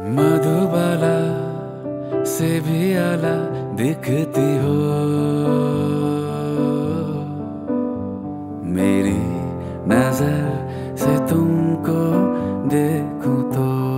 मधुबाला से भी आला दिखती हो। मेरी नज़र से तुमको देखूँ तो